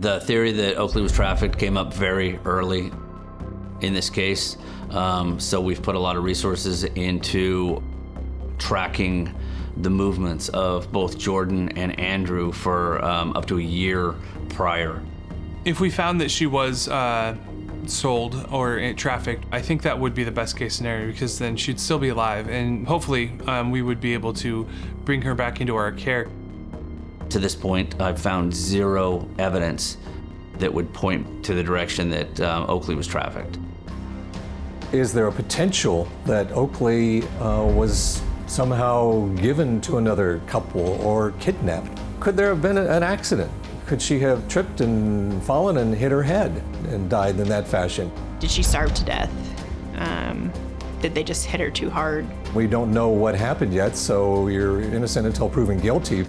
The theory that Oakley was trafficked came up very early in this case, um, so we've put a lot of resources into tracking the movements of both Jordan and Andrew for um, up to a year prior. If we found that she was uh, sold or trafficked, I think that would be the best case scenario because then she'd still be alive and hopefully um, we would be able to bring her back into our care. To this point, I've found zero evidence that would point to the direction that um, Oakley was trafficked. Is there a potential that Oakley uh, was somehow given to another couple or kidnapped? Could there have been an accident? Could she have tripped and fallen and hit her head and died in that fashion? Did she starve to death? Um, did they just hit her too hard? We don't know what happened yet, so you're innocent until proven guilty.